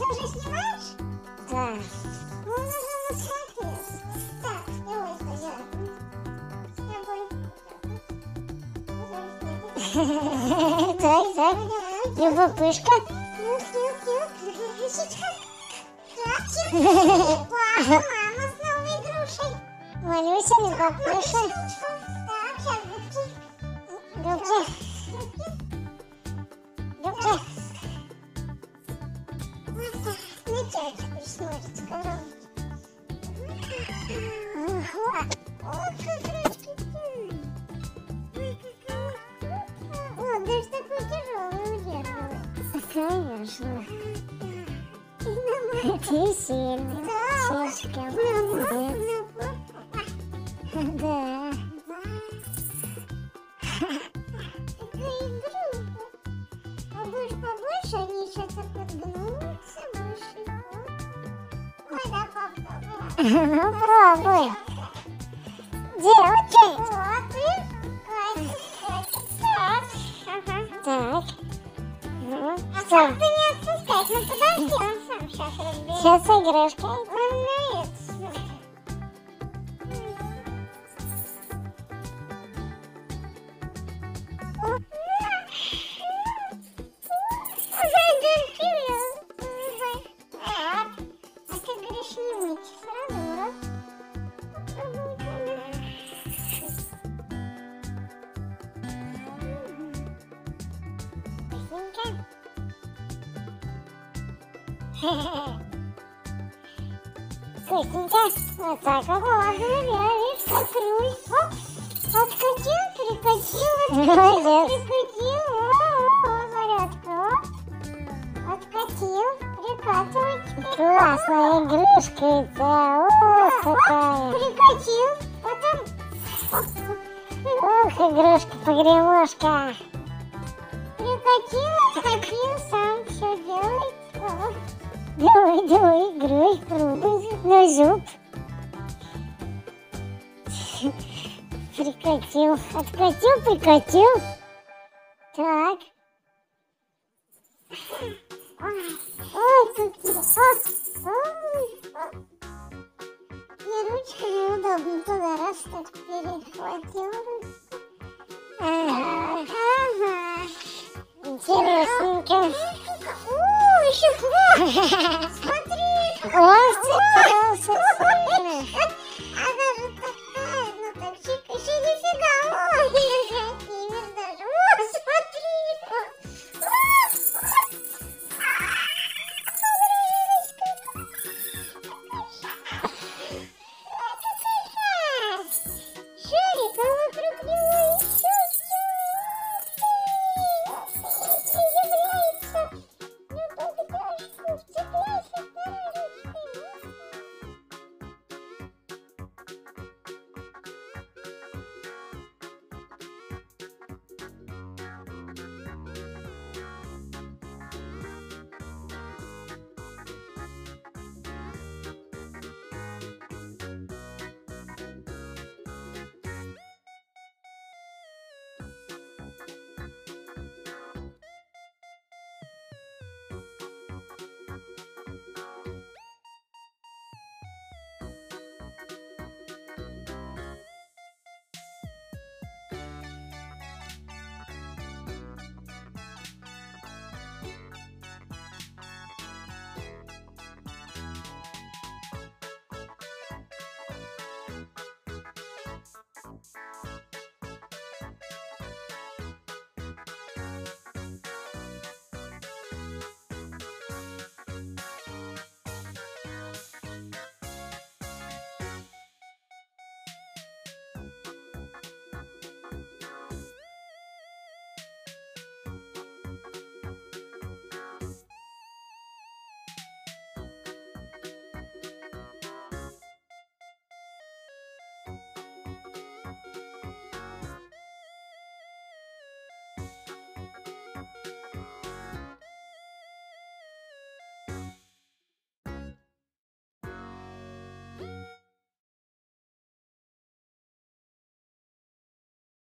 ты уже снимаешь? Да. Ну, нужно вот так. С тобой. Так, так. Крапчик. Вау, мама с новой игрушей. Малюся, любопыша. Так, сейчас губки. Губки. Ох, даже такой тяжелый удерживает. Конечно. Ты сильный. Да. Шишка. Папа. Ну, пробуй. Девочки. Так. Ну, А что? как бы не отпускать? Ну подожди, он сам сейчас разберет. Сейчас игрушка. Вкусненько. Вот так вот. О, видишь, как руль. Оп, Откатил, прикатил, прикатил. Зарядка. Оп. Откатил, прикатывай теперь. Классная игрушка это. О, какая. Прикатил, потом Ох, игрушка-погремушка. прикатил, откатил, сам все делает. Давай, давай, играй, пробуй. На зуб. Прикатил, откатил, прикатил. Так. Ой, какие. Ой. И ручка неудобно туда раз так перехватил. Ага, Ага. интересненько. Смотри. О,